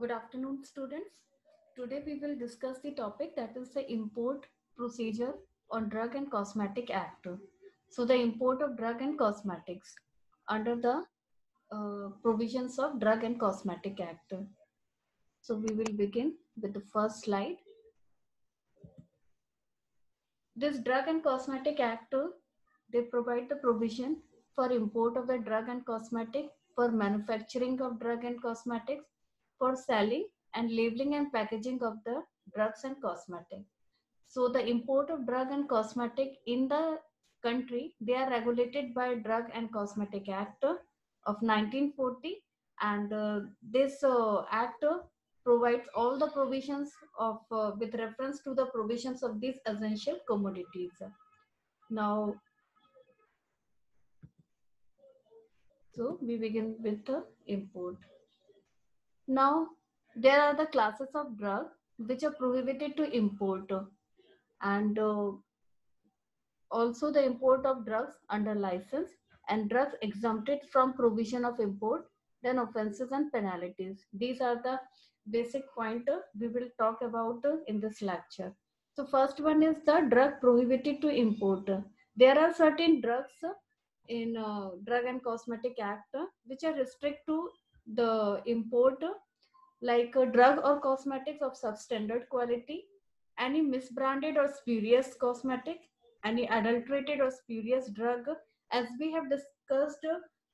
Good afternoon, students. Today we will discuss the topic that is the import procedure on Drug and Cosmetic Act. So the import of drug and cosmetics under the uh, provisions of Drug and Cosmetic Act. So we will begin with the first slide. This Drug and Cosmetic Act, they provide the provision for import of the drug and cosmetic, for manufacturing of drug and cosmetics, for selling and labeling and packaging of the drugs and cosmetic. So the import of drug and cosmetic in the country, they are regulated by Drug and Cosmetic Act of 1940 and uh, this uh, act provides all the provisions of uh, with reference to the provisions of these essential commodities. Now, so we begin with the import. Now, there are the classes of drug which are prohibited to import and uh, also the import of drugs under license and drugs exempted from provision of import, then offenses and penalties. These are the basic pointer we will talk about in this lecture. So first one is the drug prohibited to import. There are certain drugs in uh, Drug and Cosmetic Act which are restricted to the import like a drug or cosmetics of substandard quality, any misbranded or spurious cosmetic, any adulterated or spurious drug. As we have discussed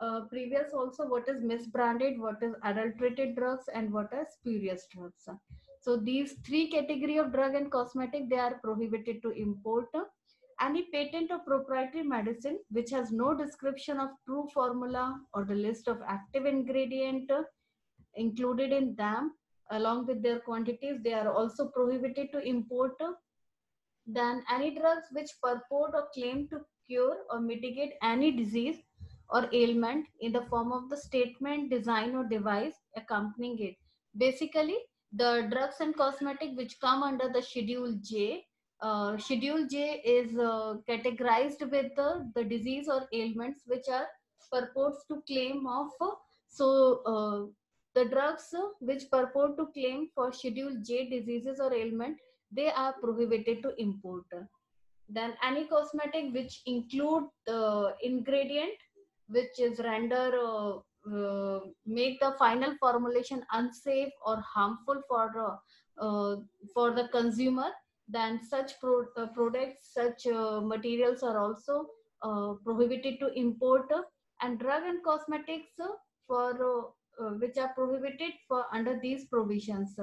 uh, previous also what is misbranded, what is adulterated drugs and what are spurious drugs. So these three category of drug and cosmetic, they are prohibited to import. Any patent or proprietary medicine which has no description of true formula or the list of active ingredient included in them along with their quantities they are also prohibited to import then any drugs which purport or claim to cure or mitigate any disease or ailment in the form of the statement design or device accompanying it. Basically the drugs and cosmetic which come under the schedule j uh, schedule j is uh, categorized with the, the disease or ailments which are purports to claim of so uh, the drugs which purport to claim for Schedule J diseases or ailment, they are prohibited to import. Then any cosmetic which include the ingredient which is render uh, uh, make the final formulation unsafe or harmful for uh, for the consumer, then such pro uh, products, such uh, materials are also uh, prohibited to import. And drug and cosmetics for which are prohibited for under these provisions.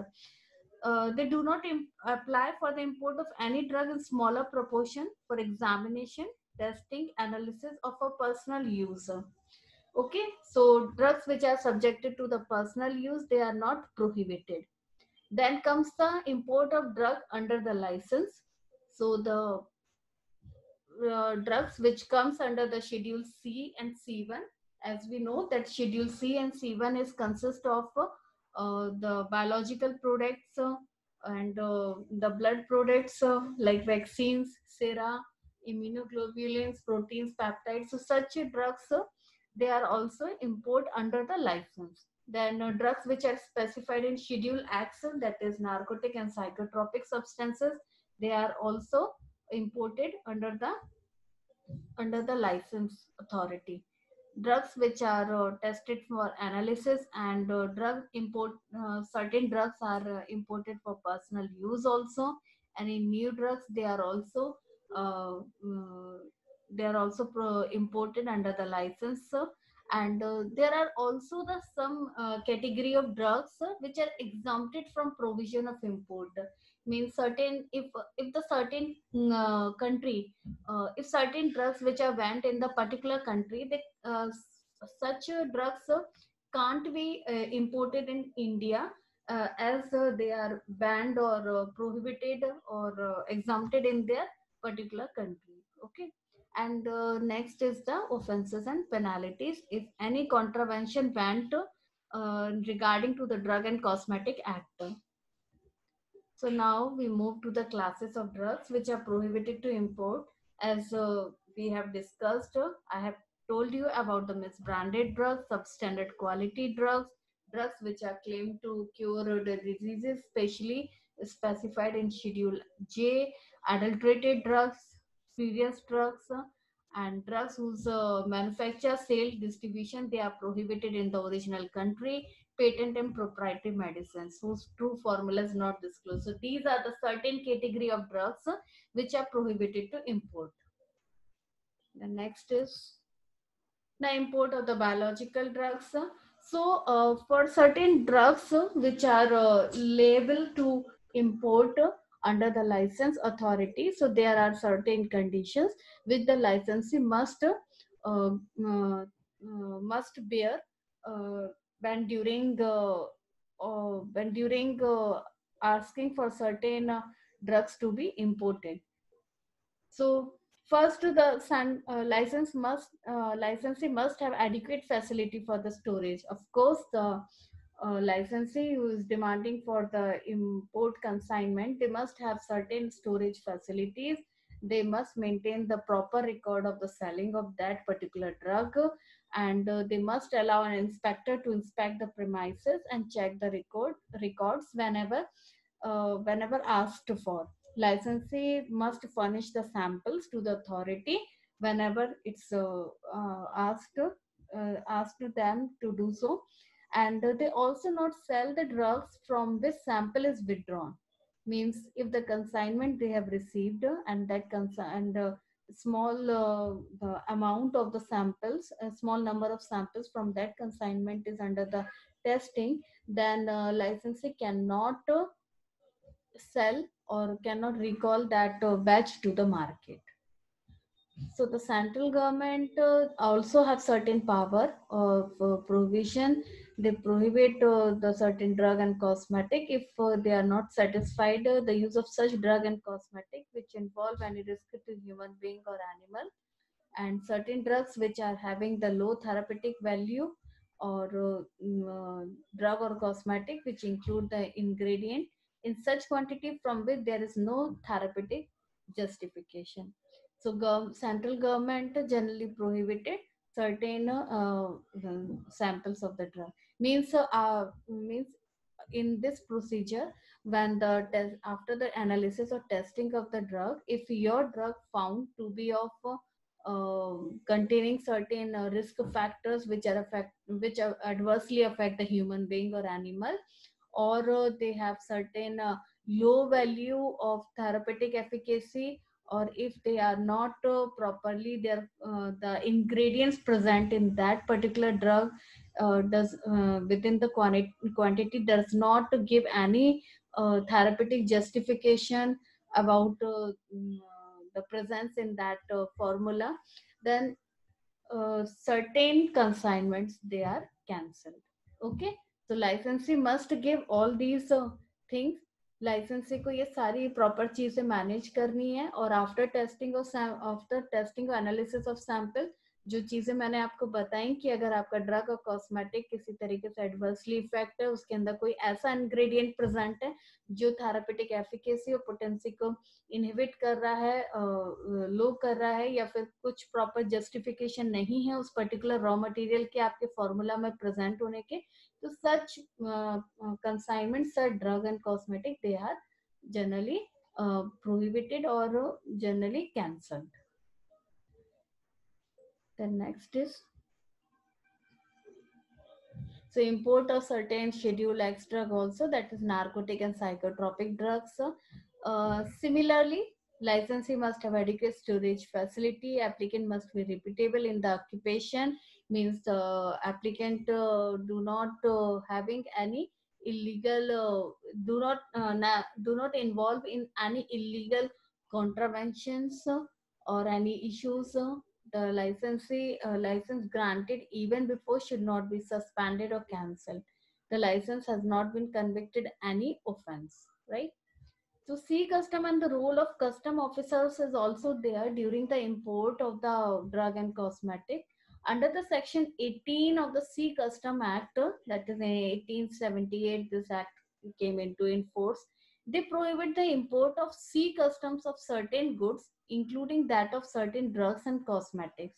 Uh, they do not apply for the import of any drug in smaller proportion for examination, testing, analysis, or for personal use. Okay, so drugs which are subjected to the personal use, they are not prohibited. Then comes the import of drug under the license. So the uh, drugs which comes under the schedule C and C1 as we know that schedule c and c1 is consist of uh, the biological products uh, and uh, the blood products like vaccines sera immunoglobulins proteins peptides. So such drugs they are also import under the license then uh, drugs which are specified in schedule x that is narcotic and psychotropic substances. They are also imported under the under the license authority. Drugs which are uh, tested for analysis and uh, drug import uh, certain drugs are uh, imported for personal use also. And in new drugs they are also uh, uh, they are also imported under the license and uh, there are also the some uh, category of drugs uh, which are exempted from provision of import. Means certain if if the certain uh, country uh, if certain drugs which are banned in the particular country they uh, such drugs can't be imported in india as they are banned or prohibited or exempted in their particular country. Okay and uh, next is the offenses and penalties. If any contravention banned uh, regarding to the drug and cosmetic act. So now we move to the classes of drugs which are prohibited to import. As uh, we have discussed, I have told you about the misbranded drugs, substandard quality drugs, drugs which are claimed to cure the diseases, specially specified in Schedule J, adulterated drugs, spurious drugs, and drugs whose uh, manufacture, sale, distribution, they are prohibited in the original country, patent and proprietary medicines whose true formula is not disclosed. So these are the certain category of drugs uh, which are prohibited to import. The next is the import of the biological drugs. So uh, for certain drugs uh, which are uh, labeled to import under the license authority, so there are certain conditions which the licensee must uh, uh, uh, must bear when during uh, when during asking for certain drugs to be imported. So first the uh, license must uh, licensee must have adequate facility for the storage of course the uh, licensee who is demanding for the import consignment they must have certain storage facilities. They must maintain the proper record of the selling of that particular drug and uh, they must allow an inspector to inspect the premises and check the record records whenever uh, whenever asked for. Licensee must furnish the samples to the authority whenever it's uh, uh, asked uh, asked them to do so and they also not sell the drugs from which sample is withdrawn means if the consignment they have received and that cons- and uh, small uh, amount of the samples a small number of samples from that consignment is under the testing then uh, licensee cannot uh, sell or cannot recall that uh, batch to the market. So the central government uh, also have certain power of provision. They prohibit uh, the certain drug and cosmetic if uh, they are not satisfied uh, the use of such drug and cosmetic which involve any risk to human being or animal and certain drugs which are having the low therapeutic value or mm, drug or cosmetic which include the ingredient in such quantity from which there is no therapeutic justification. So gov- central government generally prohibited certain uh, samples of the drug. Means uh, means in this procedure when the test after the analysis or testing of the drug, if your drug found to be of uh, containing certain uh, risk factors which are affect which are adversely affect the human being or animal or uh, they have certain uh, low value of therapeutic efficacy or if they are not uh, properly there the ingredients present in that particular drug does within the quantity, quantity does not give any therapeutic justification about mm, the presence in that formula then uh, certain consignments they are cancelled okay तो लाइसेंसी must give all these things लाइसेंसी को ये सारी proper चीजें manage करनी है और after testing of after testing analysis of sample जो चीज़ें मैंने आपको बताई कि अगर आपका ड्रग और कॉस्मेटिक किसी तरीके से एडवर्सली इफ़ेक्ट है, उसके अंदर कोई ऐसा इंग्रेडिएंट प्रेजेंट है जो थेरापेटिक एफिकेसी और पोटेंसी को इनहिबिट कर रहा है लो कर रहा है या फिर कुछ प्रॉपर जस्टिफिकेशन नहीं है उस पर्टिकुलर रॉ मटेरियल के आपके फॉर्मूला में प्रेजेंट होने के तो such consignment such drug and cosmetic they are generally prohibited और generally cancelled Then next is so import of certain schedule X drug also that is narcotic and psychotropic drugs. Uh, similarly, licensee must have adequate storage facility. Applicant must be reputable in the occupation. Means the applicant uh, do not uh, having any illegal uh, do not uh, do not involve in any illegal contraventions or any issues the licensee uh, license granted even before should not be suspended or cancelled. The license has not been convicted any offense, right? So Sea custom and the role of custom officers is also there during the import of the drug and cosmetic. Under the section 18 of the Sea Custom Act, that is in 1878, this act came into in force. They prohibit the import of Sea customs of certain goods including that of certain drugs and cosmetics.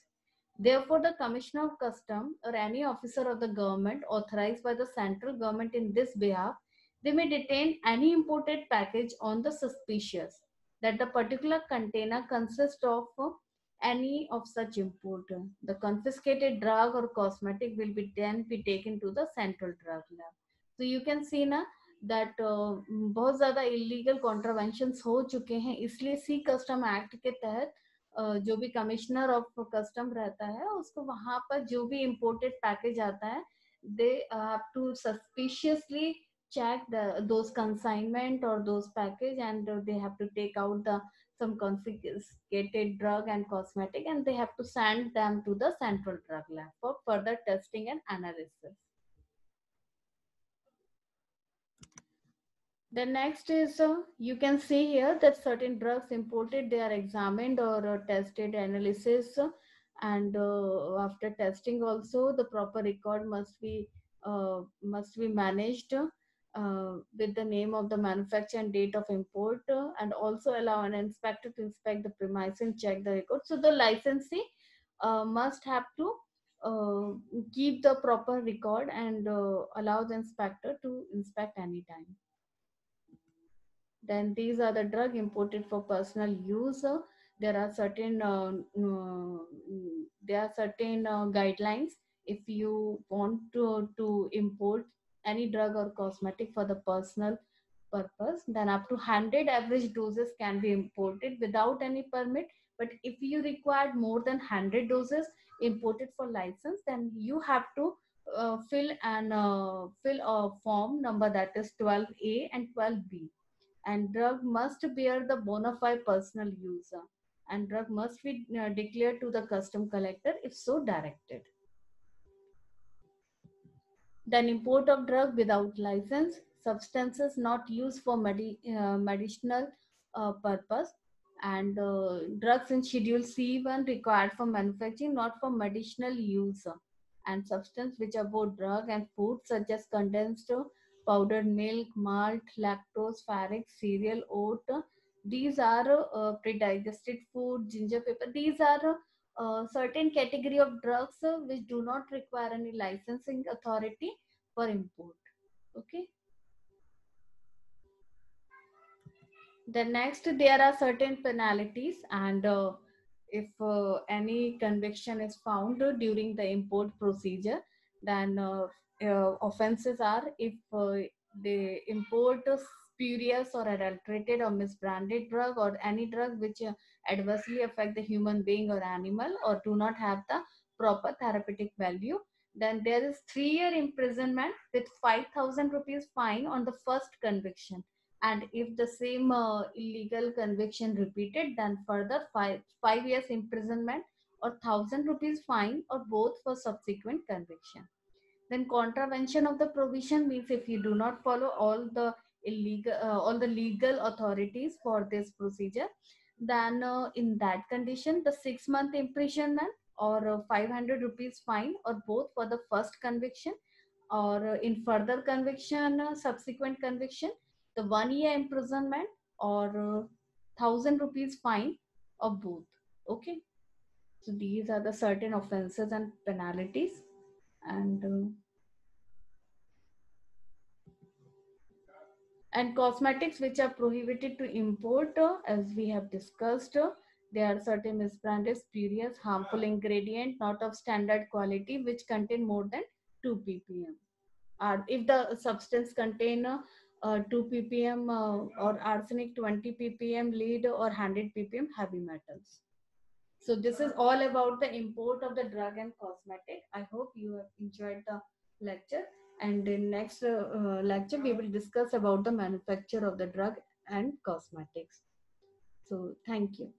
Therefore, the Commissioner of Custom or any officer of the government authorized by the central government in this behalf, they may detain any imported package on the suspicious that the particular container consists of uh, any of such import. The confiscated drug or cosmetic will be then be taken to the central drug lab. So you can see na that बहुत ज़्यादा illegal contravention हो चुके हैं। इसलिए सी custom act के तहत जो भी कमिश्नर ऑफ़ कस्टम रहता है, उसको वहाँ पर जो भी इम्पोर्टेड पैकेज आता है they have to suspiciously check consignment और package and they have to take out the some drug cosmetic and they have to send them to the central drug lab for further testing and analysis The next is uh, you can see here that certain drugs imported they are examined or uh, tested analysis and uh, after testing also the proper record must be uh, must be managed uh, with the name of the manufacturer and date of import and also allow an inspector to inspect the premise and check the record. So the licensee uh, must have to keep the proper record and allow the inspector to inspect anytime. Then these are the drug imported for personal use. there are certain uh, there are certain guidelines if you want to, to import any drug or cosmetic for the personal purpose, then up to 100 average doses can be imported without any permit. But if you require more than 100 doses imported for license, then you have to uh, fill an uh, fill a form number that is 12A and 12B. And drug must bear the bona fide personal user. And drug must be uh, declared to the custom collector if so directed. Then import of drug without license, substances not used for medi uh, medicinal uh, purpose, and uh, drugs in Schedule C1 required for manufacturing, not for medicinal use, and substance which are both drug and food such as condensed powdered milk, malt, lactose, Farex, cereal, oat. These are uh, pre-digested food, ginger paper. These are a certain category of drugs uh, which do not require any licensing authority for import okay the next there are certain penalties and uh, if uh, any conviction is found during the import procedure then uh, uh offenses are if uh, they import spurious or adulterated or misbranded drug or any drug which uh, adversely affect the human being or animal or do not have the proper therapeutic value then there is three year imprisonment with 5000 rupees fine on the first conviction. And if the same uh, illegal conviction repeated then further five, five years imprisonment or 1000 rupees fine or both for subsequent conviction then contravention of the provision means if you do not follow all the illegal uh, all the legal authorities for this procedure then uh, in that condition the six month imprisonment or uh, 500 rupees fine or both for the first conviction or uh, in further conviction uh, subsequent conviction the one year imprisonment or thousand rupees fine or both. Okay? So these are the certain offenses and penalties and and cosmetics which are prohibited to import uh, as we have discussed uh, there are certain misbranded, spurious, harmful ingredient not of standard quality which contain more than 2 ppm. Uh, if the substance contain uh, uh, 2 ppm uh, or arsenic 20 ppm, lead or 100 ppm heavy metals. So this is all about the import of the drug and cosmetic. I hope you have enjoyed the lecture and in next uh, uh, lecture we will discuss about the manufacture of the drug and cosmetics. So thank you.